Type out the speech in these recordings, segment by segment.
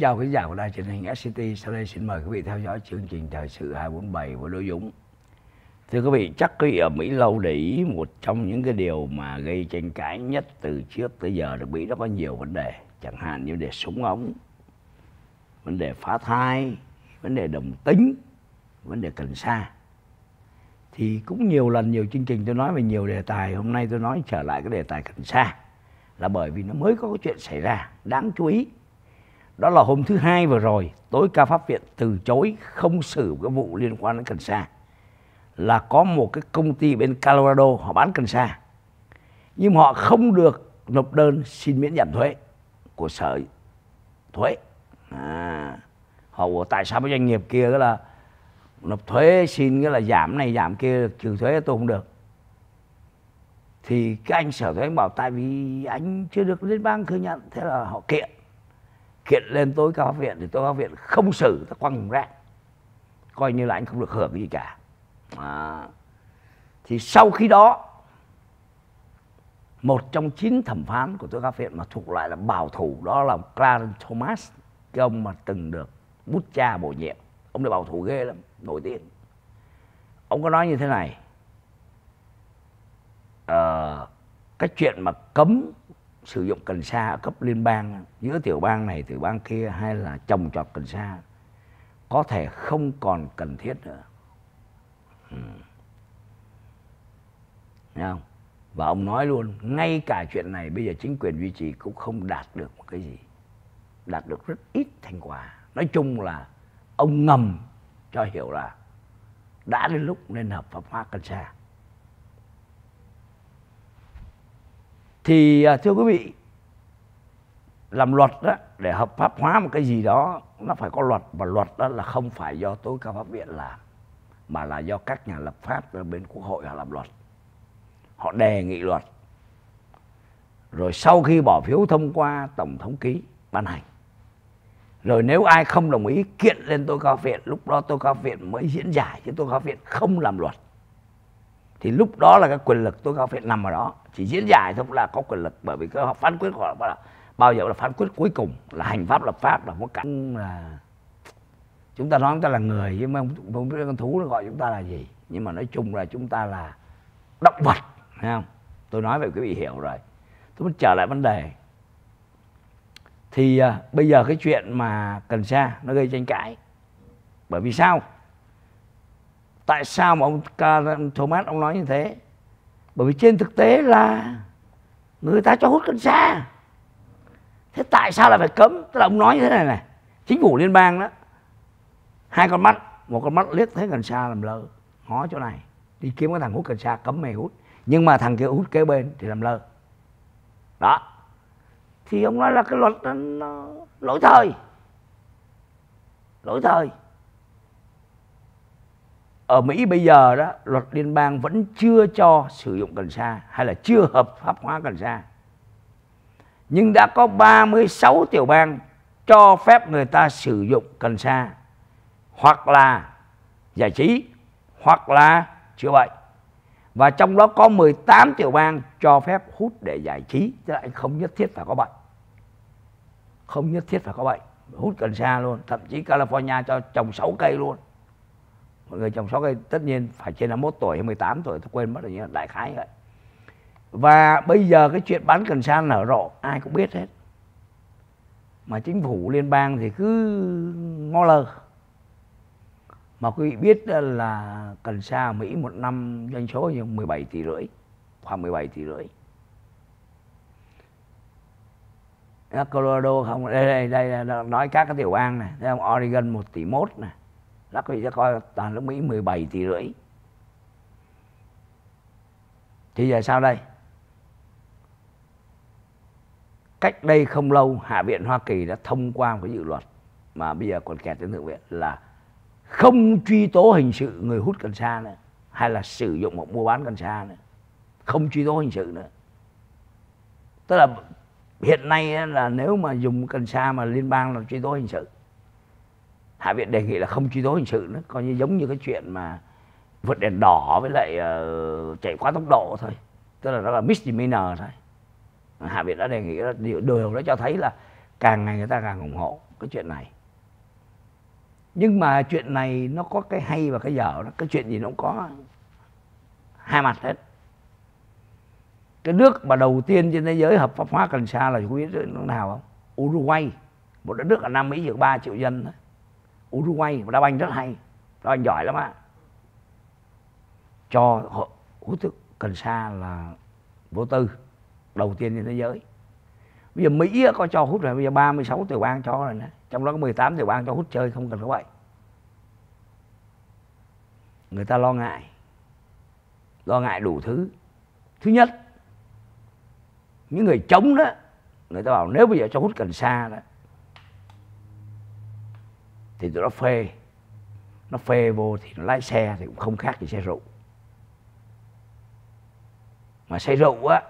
kính chào quý giả của đài truyền hình SCT. Sau đây xin mời quý vị theo dõi chương trình thời sự 247 của Đỗ Dũng. Thưa quý vị, chắc quý vị ở Mỹ lâu để ý một trong những cái điều mà gây tranh cãi nhất từ trước tới giờ được Mỹ nó có nhiều vấn đề. Chẳng hạn như vấn đề súng ống, vấn đề phá thai, vấn đề đồng tính, vấn đề cần sa. Thì cũng nhiều lần nhiều chương trình tôi nói về nhiều đề tài. Hôm nay tôi nói trở lại cái đề tài cần sa là bởi vì nó mới có cái chuyện xảy ra đáng chú ý đó là hôm thứ hai vừa rồi tối cao pháp viện từ chối không xử cái vụ liên quan đến cần sa. Là có một cái công ty bên Colorado họ bán cần sa. Nhưng họ không được nộp đơn xin miễn giảm thuế của sở thuế. À, họ bảo tại sao cái doanh nghiệp kia là nộp thuế xin cái là giảm này giảm kia trừ thuế tôi không được. Thì cái anh sở thuế anh bảo tại vì anh chưa được liên bang thừa nhận thế là họ kiện kiện lên tối cao viện thì tối cao viện không xử ta quăng ra coi như là anh không được hưởng gì cả. À. thì sau khi đó một trong chín thẩm phán của tối cao viện mà thuộc lại là bảo thủ đó là Clarence Thomas cái ông mà từng được bút cha bổ nhiệm. Ông là bảo thủ ghê lắm nổi tiếng. Ông có nói như thế này. À, cái chuyện mà cấm sử dụng cần sa ở cấp liên bang, giữa tiểu bang này, tiểu bang kia, hay là trồng trọt cần sa, có thể không còn cần thiết nữa ừ. Thấy không? và ông nói luôn, ngay cả chuyện này bây giờ chính quyền duy trì cũng không đạt được một cái gì, đạt được rất ít thành quả nói chung là ông ngầm cho hiểu là đã đến lúc nên hợp pháp hóa cần sa thì à, thưa quý vị, làm luật đó để hợp pháp hóa một cái gì đó, nó phải có luật. Và luật đó là không phải do tối cao pháp viện làm, mà là do các nhà lập pháp ở bên quốc hội họ làm luật. Họ đề nghị luật. Rồi sau khi bỏ phiếu thông qua, tổng thống ký ban hành. Rồi nếu ai không đồng ý kiện lên tối cao viện, lúc đó tối cao viện mới diễn giải, chứ tối cao viện không làm luật thì lúc đó là cái quyền lực tối cao phải nằm ở đó chỉ diễn giải thôi là có quyền lực bởi vì cái phán quyết của họ là bao giờ là phán quyết cuối cùng là hành pháp lập pháp là có cả là chúng ta nói chúng ta là người nhưng mà không biết con thú nó gọi chúng ta là gì. Nhưng mà nói chung là chúng ta là động vật thấy không? Tôi nói vậy quý vị hiểu rồi. Tôi muốn trở lại vấn đề. Thì à, bây giờ cái chuyện mà cần sa nó gây tranh cãi. Bởi vì sao? Tại sao mà ông Thomas, ông nói như thế? Bởi vì trên thực tế là người ta cho hút cần sa. Thế tại sao lại phải cấm? Tức là ông nói như thế này này, chính phủ liên bang đó, hai con mắt, một con mắt liếc thấy cần sa làm lơ, ngó chỗ này, đi kiếm cái thằng hút cần sa, cấm mày hút. Nhưng mà thằng kia hút kế bên thì làm lơ. Đó. Thì ông nói là cái luật nó lỗi thời. Lỗi thời ở Mỹ bây giờ đó, luật liên bang vẫn chưa cho sử dụng cần sa hay là chưa hợp pháp hóa cần sa. Nhưng đã có 36 tiểu bang cho phép người ta sử dụng cần sa, hoặc là giải trí, hoặc là chữa bệnh. Và trong đó có 18 tiểu bang cho phép hút để giải trí tức là anh không nhất thiết phải có bệnh. Không nhất thiết phải có bệnh, hút cần sa luôn, thậm chí California cho trồng 6 cây luôn mọi người chồng 6 cây tất nhiên phải trên 51 tuổi hay 18 tuổi, tôi quên mất rồi nhưng đại khái vậy. Và bây giờ cái chuyện bán cần sa nở rộ, ai cũng biết hết. Mà chính phủ, liên bang thì cứ ngó lơ. Mà quý vị biết là cần sa ở Mỹ một năm doanh số như 17 tỷ rưỡi, khoảng 17 tỷ rưỡi. Colorado không, đây đây đây nói các cái tiểu bang này. Thấy không? Oregon 1 tỷ mốt này lắc quý sẽ coi toàn nước Mỹ 17 tỷ rưỡi. Thì giờ sao đây? Cách đây không lâu, hạ viện hoa kỳ đã thông qua một cái dự luật mà bây giờ còn kẹt trên thượng viện là không truy tố hình sự người hút cần sa nữa, hay là sử dụng hoặc mua bán cần sa nữa. Không truy tố hình sự nữa. Tức là hiện nay là nếu mà dùng cần sa mà liên bang là truy tố hình sự hạ viện đề nghị là không truy tố hình sự nữa coi như giống như cái chuyện mà vượt đèn đỏ với lại uh, chạy quá tốc độ thôi. Tức là nó là misdemeanor thôi. Hạ viện đã đề nghị điều, điều đó cho thấy là càng ngày người ta càng ủng hộ cái chuyện này. Nhưng mà chuyện này nó có cái hay và cái dở đó cái chuyện gì nó cũng có hai mặt hết. Cái nước mà đầu tiên trên thế giới hợp pháp hóa cần sa là quý biết nước nào không? Uruguay. Một đất nước ở Nam Mỹ chỉ có 3 triệu dân thôi. Uruguay và đá banh rất hay. Đá banh giỏi lắm ạ. Cho hút thức cần sa là vô tư, đầu tiên trên thế giới. Bây giờ Mỹ có cho hút rồi, bây giờ 36 tiểu bang cho rồi nè. Trong đó có 18 tiểu bang cho hút chơi, không cần có vậy người ta lo ngại. Lo ngại đủ thứ. Thứ nhất, những người chống đó, người ta bảo nếu bây giờ cho hút cần sa đó thì tụi nó phê. Nó phê vô thì nó lái xe thì cũng không khác gì xe rượu. Mà xe rượu á,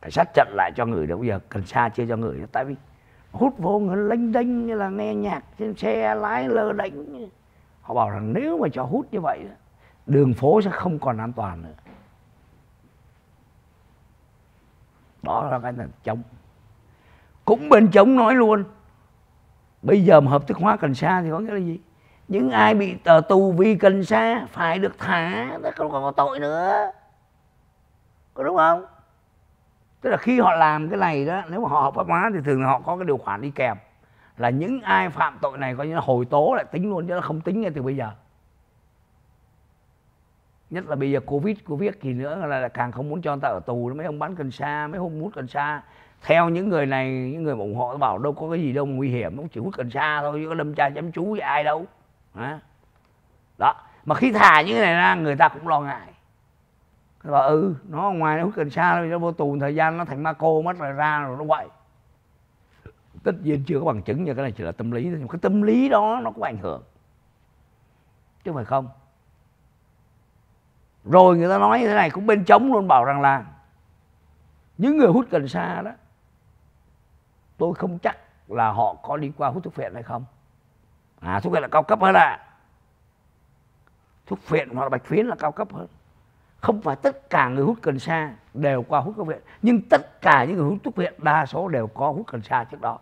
cảnh sát chặn lại cho người đó bây giờ, cần sa chia cho người. Đó tại vì hút vô người lênh đênh như là nghe nhạc trên xe, lái lơ đánh họ bảo rằng nếu mà cho hút như vậy, đường phố sẽ không còn an toàn nữa. Đó là cái là chống. Cũng bên chống nói luôn bây giờ mà hợp thức hóa cần sa thì có nghĩa là gì? Những ai bị tờ tù vì cần sa phải được thả không còn có tội nữa. Có đúng không? Tức là khi họ làm cái này đó, nếu mà họ hợp pháp hóa thì thường là họ có cái điều khoản đi kèm. Là những ai phạm tội này coi như là hồi tố lại tính luôn, chứ nó không tính ngay từ bây giờ. Nhất là bây giờ covid covid thì nữa là càng không muốn cho người ta ở tù. Mấy ông bán cần sa, mấy ông hút cần sa theo những người này, những người ủng hộ, bảo đâu có cái gì đâu, nguy hiểm, ông chỉ hút cần sa thôi, chứ có đâm cha chấm chú với ai đâu. Đó. Mà khi thả những cái này ra, người ta cũng lo ngại. Và ừ nó ngoài nó hút cần sa nó vô tù thời gian, nó thành ma cô, mất rồi ra rồi nó quậy. Tất nhiên chưa có bằng chứng nhưng cái này chỉ là tâm lý thôi, nhưng cái tâm lý đó nó có ảnh hưởng. Chứ không phải không. Rồi người ta nói như thế này, cũng bên chống luôn, bảo rằng là những người hút cần sa đó tôi không chắc là họ có đi qua hút thuốc phiện hay không. À thuốc phiện là cao cấp hơn à thuốc phiện hoặc là bạch phiến là cao cấp hơn. Không phải tất cả người hút cần sa đều qua hút thuốc phiện, nhưng tất cả những người hút thuốc phiện đa số đều có hút cần sa trước đó.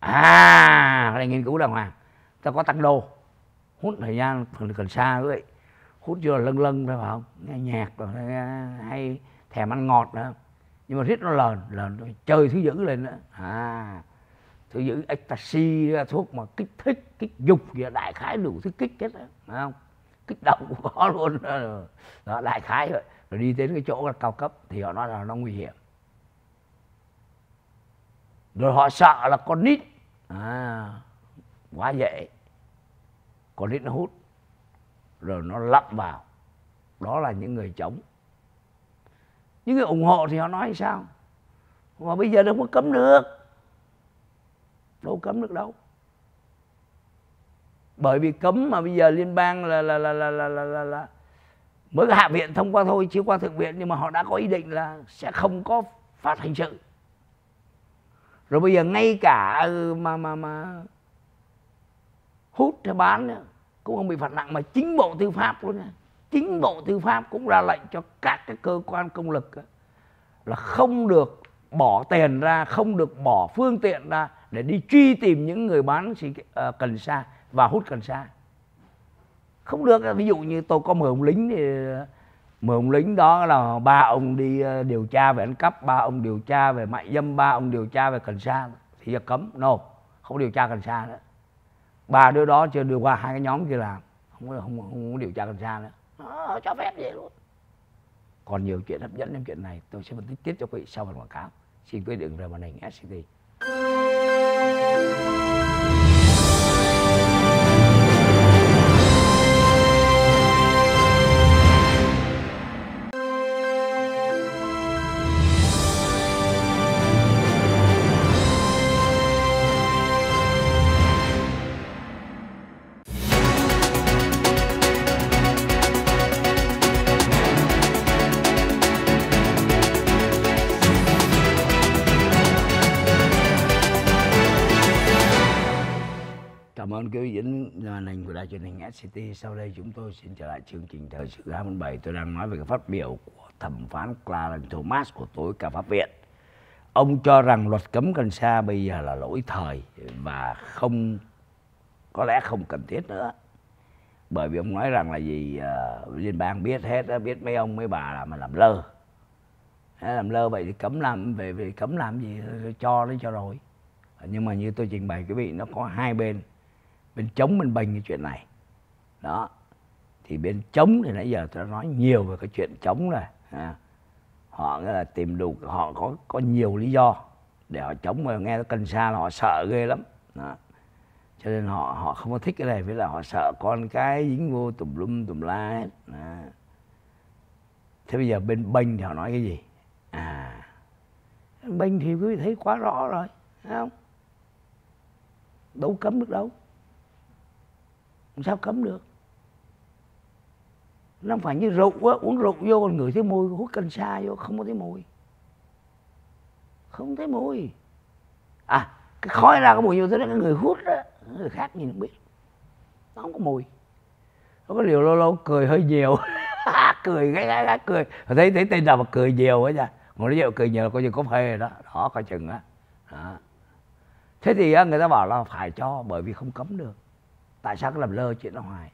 À này nghiên cứu đàng hoàng. Ta có tăng đô. Hút thời gian cần sa vậy. Hút vô là lân lân phải không? Nghe nhạc rồi hay, thèm ăn ngọt nữa nhưng mà riết nó lờn lờn chơi thứ dữ lên nữa à. Thứ dữ ecstasy thuốc mà kích thích kích dục gì đại khái đủ thứ kích hết đó phải không? Kích động cũng có luôn đó. Đại khái rồi rồi đi đến cái chỗ là cao cấp thì họ nói là nó nguy hiểm. Rồi họ sợ là con nít. À quá dễ. Con nít nó hút rồi nó lậm vào. Đó là những người chống những người ủng hộ thì họ nói sao? Mà bây giờ đâu có cấm được đâu cấm được đâu. Bởi vì cấm mà bây giờ liên bang là là là là là là, là, là mới hạ viện thông qua thôi chứ qua thượng viện nhưng mà họ đã có ý định là sẽ không có phạt hình sự. Rồi bây giờ ngay cả ừ, mà mà mà hút hay bán nữa, cũng không bị phạt nặng mà chính bộ tư pháp luôn nha chính bộ tư pháp cũng ra lệnh cho các cái cơ quan công lực là không được bỏ tiền ra không được bỏ phương tiện ra để đi truy tìm những người bán xì, ờ, cần sa và hút cần sa. Không được ví dụ như tôi có mười ông lính thì ờ, mười ông lính đó là ba ông đi ờ, điều tra về ăn cắp ba ông điều tra về mại dâm ba ông điều tra về cần sa. Thì giờ cấm no không điều tra cần sa nữa. Ba đứa đó chưa đưa qua hai cái nhóm kia làm không không, không, không điều tra cần sa nữa đó, cho phép vậy luôn. Còn nhiều chuyện hấp dẫn trong chuyện này tôi sẽ phân tích tiếp cho quý vị sau phần quảng cáo. Xin quý vị đừng rời màn hình SCT City. Sau đây chúng tôi xin trở lại chương trình thời sự 27. Tôi đang nói về cái phát biểu của thẩm phán Clarence Thomas của tối cả pháp viện. ông cho rằng luật cấm cần sa bây giờ là lỗi thời và không có lẽ không cần thiết nữa bởi vì ông nói rằng là gì uh, liên bang biết hết biết mấy ông mấy bà là mà làm lơ làm lơ vậy thì cấm làm về về cấm làm gì cho đấy cho rồi nhưng mà như tôi trình bày quý vị nó có hai bên bên chống bên bênh cái chuyện này đó. Thì bên chống thì nãy giờ tôi đã nói nhiều về cái chuyện chống rồi. À, họ là tìm đủ họ có có nhiều lý do để họ chống mà nghe cần sa là họ sợ ghê lắm. Đó. cho nên họ họ không có thích cái này với là họ sợ con cái dính vô tùm lum tùm la hết. Đó. thế bây giờ bên bênh thì họ nói cái gì? À bênh thì quý vị thấy quá rõ rồi thấy không? Đâu cấm được đâu. Sao cấm được nó phải như rượu á, uống rượu vô còn ngửi thấy mùi, hút cần sa vô, không có thấy mùi. Không thấy mùi. À cái khói ra có mùi vô thế đó, cái người hút đó người khác nhìn không biết. Nó không có mùi. Nó có liều lâu lâu cười hơi nhiều. Cười cái cái cái cười. Thấy thấy tên nào mà cười nhiều ấy nha. Ngồi nói rượu cười nhiều coi như có phê rồi đó. Đó, coi chừng á. Đó. thế thì người ta bảo là phải cho, bởi vì không cấm được. Tại sao cứ làm lơ chuyện đó hoài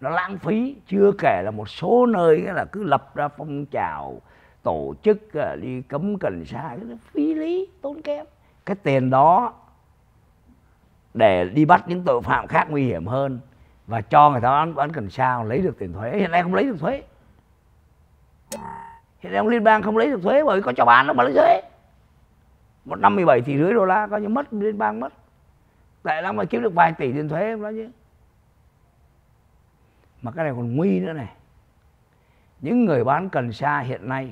nó lãng phí chưa kể là một số nơi là cứ lập ra phong trào tổ chức ờ, đi cấm cần sa cái phí lý tốn kém. Cái tiền đó để đi bắt những tội phạm khác nguy hiểm hơn và cho người ta bán, bán cần sa lấy được tiền thuế. Hiện nay không lấy được thuế. Hiện nay ông liên bang không lấy được thuế bởi vì có cho bán nó mà lấy thuế. Một năm 17 tỷ rưỡi đô la coi như mất liên bang mất. Tại lắm mà kiếm được vài tỷ tiền thuế không đó chứ? Mà cái này còn nguy nữa này. Những người bán cần sa hiện nay,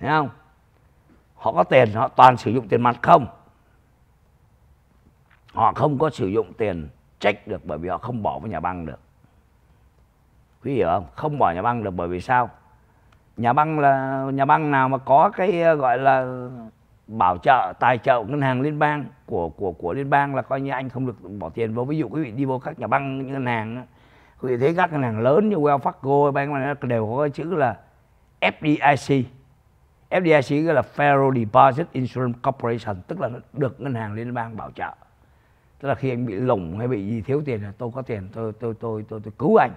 thấy không? Họ có tiền, họ toàn sử dụng tiền mặt không? Họ không có sử dụng tiền trách được bởi vì họ không bỏ vào nhà băng được. Quý hiểu không? Không bỏ nhà băng được bởi vì sao? Nhà băng là, nhà băng nào mà có cái ờ, gọi là bảo trợ, tài trợ ngân hàng liên bang, của của của liên bang là coi như anh không được bỏ tiền vô. Ví dụ quý vị đi vô các nhà băng ngân hàng quý vị thấy các ngân hàng lớn như Wells Fargo Bank này đều có cái chữ là FDIC FDIC gọi là Federal Deposit Insurance Corporation tức là được ngân hàng liên bang bảo trợ. Tức là khi anh bị lủng hay bị gì thiếu tiền là tôi có tiền tôi tôi tôi tôi, tôi cứu anh.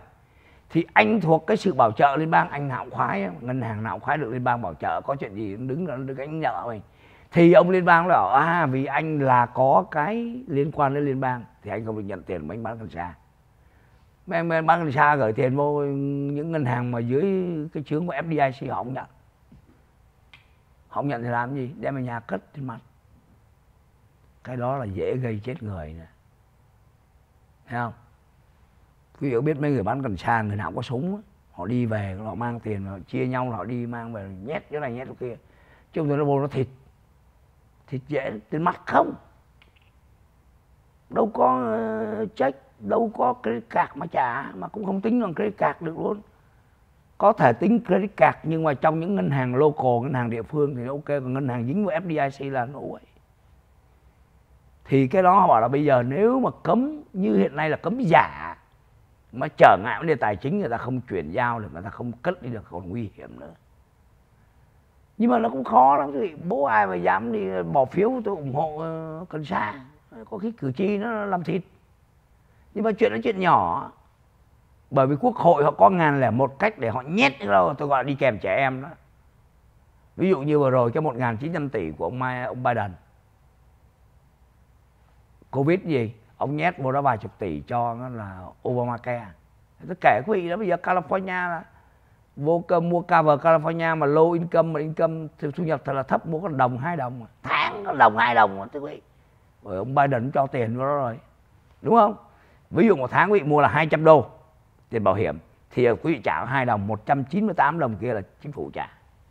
Thì anh thuộc cái sự bảo trợ liên bang anh nào khoái ngân hàng nào khoái được liên bang bảo trợ có chuyện gì đứng được anh nợ mình. Thì ông liên bang bảo à vì anh là có cái liên quan đến liên bang. Thì anh không được nhận tiền mà anh bán cần sa mấy anh bán cần sa gửi tiền vô những ngân hàng mà dưới cái chướng của FDIC họ không nhận. Họ không nhận thì làm gì? Đem về nhà cất trên mặt. Cái đó là dễ gây chết người nè. Thấy không? Quý vị biết mấy người bán cần sa người nào có súng họ đi về họ mang tiền họ chia nhau họ đi mang về nhét chỗ này nhét chỗ kia. Chứ không nó vô nó thịt. Thịt dễ tiền mặt không. Đâu có ờ, uh, check đâu có credit card mà trả, mà cũng không tính bằng credit card được luôn. Có thể tính credit card, nhưng mà trong những ngân hàng local, ngân hàng địa phương thì ok, còn ngân hàng dính với FDIC là nó vậy thì cái đó họ bảo là bây giờ nếu mà cấm, như hiện nay là cấm giả, mà trở ngại vấn đề tài chính, người ta không chuyển giao được, người ta không cất đi được, còn nguy hiểm nữa. Nhưng mà nó cũng khó lắm thì bố ai mà dám đi bỏ phiếu tôi ủng hộ ờ, cần sa. Có khi cử tri nó làm thịt nhưng mà chuyện đó chuyện nhỏ. Bởi vì quốc hội họ có ngàn lẻ một cách để họ nhét đâu tôi gọi là đi kèm trẻ em đó. Ví dụ như vừa rồi cái một ngàn chín trăm tỷ của ông Mai, ông Biden. Covid gì ông nhét vô đó vài chục tỷ cho nó là Obamacare. Tất kể quý vị đó bây giờ California là vô cơ mua cover California mà low income mà income thu nhập thật là thấp mua có đồng hai đồng tháng có đồng hai đồng quý vị. Rồi ông Biden cho tiền vào đó rồi. Đúng không? Ví dụ một tháng quý vị mua là 200 đô tiền bảo hiểm, thì quý vị trả hai đồng 198 đồng kia là chính phủ trả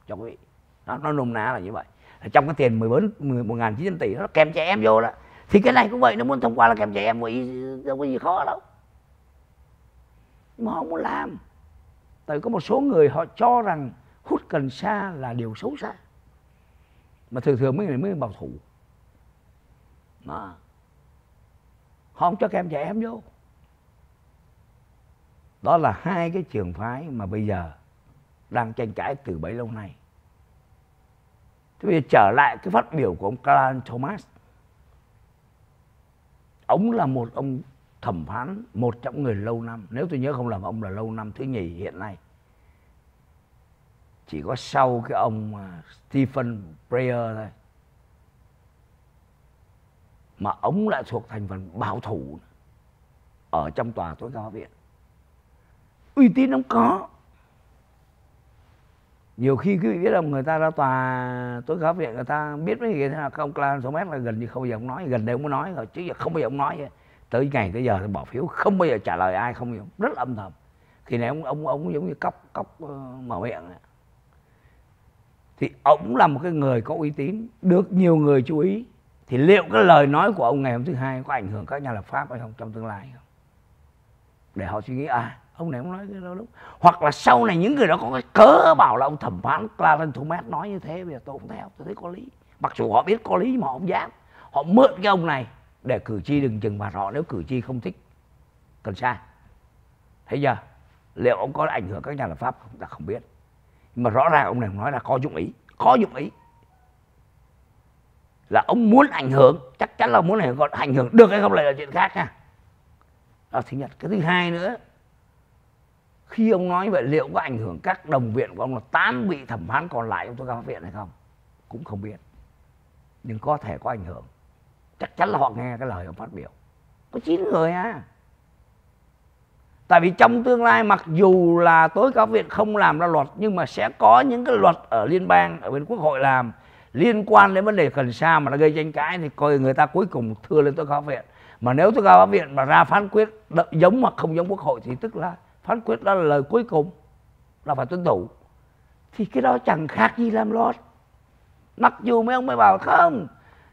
cho quý vị. Nó nó nôm ná là như vậy. Trong cái tiền 14 một ngàn chín tỷ nó kèm trẻ em vô đó. Thì cái này cũng vậy, nó muốn thông qua là kèm trẻ em vậy đâu có gì khó đâu. Mà họ muốn làm. Tại có một số người họ cho rằng hút cần sa là điều xấu xa. Mà thường thường mấy người mới bảo thủ. Mà họ không cho kèm trẻ em vô đó là hai cái trường phái mà bây giờ đang tranh cãi từ bấy lâu nay. Thế bây giờ trở lại cái phát biểu của ông Clarence Thomas. Ông là một ông thẩm phán, một trong người lâu năm. Nếu tôi nhớ không lầm, ông là lâu năm thứ nhì hiện nay. Chỉ có sau cái ông à, Stephen Breyer thôi. Mà ông lại thuộc thành phần bảo thủ ở trong tòa tối cao viện uy tín ông có. Nhiều khi quý vị biết không, người ta ra tòa, tối cao viện người ta biết mấy cái thế nào không Clarence Thomas là gần như không bao giờ ông nói, gần đây ông mới nói rồi chứ giờ không bao giờ ông nói tới ngày tới giờ thì bỏ phiếu, không bao giờ trả lời ai, không hiểu rất là âm thầm. Thì này ông ông ông giống như cóc cóc ờ, mở miệng này. thì ông là một cái người có uy tín, được nhiều người chú ý. Thì liệu cái lời nói của ông ngày hôm thứ hai có ảnh hưởng các nhà lập pháp hay không trong tương lai không? Để họ suy nghĩ à ông này ông nói cái đó đúng. Hoặc là sau này những người đó có cái cớ bảo là ông thẩm phán Clarence Thomas nói như thế, bây giờ tôi không theo, tôi thấy có lý. Mặc dù họ biết có lý mà họ không dám. Họ mượn cái ông này để cử tri đừng chừng mà họ nếu cử tri không thích cần sai thấy chưa? Liệu ông có ảnh hưởng các nhà lập pháp không? Ta không biết. Nhưng mà rõ ràng ông này nói là có dụng ý, có dụng ý. Là ông muốn ảnh hưởng, chắc chắn là muốn ảnh hưởng ảnh hưởng được hay không lại là chuyện khác nha đó, thứ nhất. Cái thứ hai nữa khi ông nói vậy liệu có ảnh hưởng các đồng viện của ông là tám vị thẩm phán còn lại trong tối cao viện hay không? Cũng không biết. Nhưng có thể có ảnh hưởng. Chắc chắn là họ nghe cái lời ông phát biểu. Có chín người à. Tại vì trong tương lai mặc dù là tối cao viện không làm ra luật nhưng mà sẽ có những cái luật ở liên bang ở bên quốc hội làm liên quan đến vấn đề cần sa mà nó gây tranh cãi thì coi người ta cuối cùng thưa lên tối cao viện. Mà nếu tối cao viện mà ra phán quyết giống hoặc không giống quốc hội thì tức là phán quyết đó là lời cuối cùng là phải tuân thủ. Thì cái đó chẳng khác gì làm luật. Mặc dù mấy ông mới bảo không,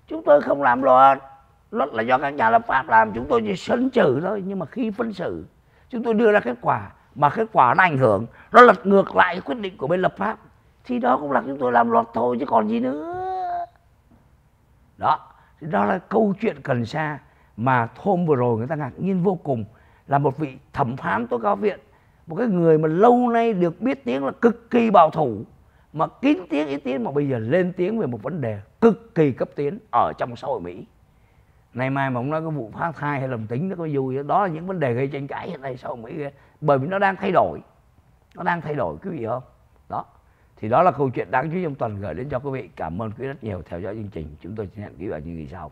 chúng tôi không làm luật. Luật là do các nhà lập pháp làm, chúng tôi chỉ sân trừ thôi. Nhưng mà khi phân xử, chúng tôi đưa ra kết quả, mà kết quả nó ảnh hưởng, nó lật ngược lại quyết định của bên lập pháp, thì đó cũng là chúng tôi làm luật thôi, chứ còn gì nữa. Đó, thì đó là câu chuyện cần sa mà hôm vừa rồi người ta ngạc nhiên vô cùng là một vị thẩm phán tối cao viện, một cái người mà lâu nay được biết tiếng là cực kỳ bảo thủ, mà kín tiếng ít tiếng mà bây giờ lên tiếng về một vấn đề cực kỳ cấp tiến ở trong xã hội Mỹ. Nay mai mà ông nói cái vụ phá thai hay lầm tính nó có vui, đó là những vấn đề gây tranh cãi hiện nay xã hội Mỹ bởi vì nó đang thay đổi, nó đang thay đổi, quý vị không? Đó, thì đó là câu chuyện đáng chú ý trong tuần gửi đến cho quý vị. Cảm ơn quý vị rất nhiều, theo dõi chương trình. Chúng tôi xin hẹn quý vị ở những kỳ sau.